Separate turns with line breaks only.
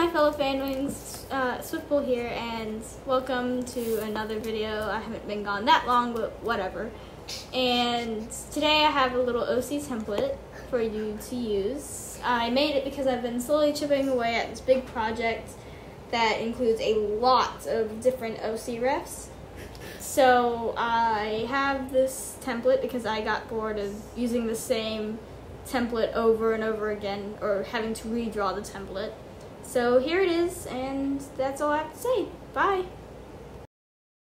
my fellow fanwings, uh, here, and welcome to another video. I haven't been gone that long, but whatever. And today I have a little OC template for you to use. I made it because I've been slowly chipping away at this big project that includes a lot of different OC refs. So I have this template because I got bored of using the same template over and over again or having to redraw the template. So here it is, and that's all I have to say. Bye.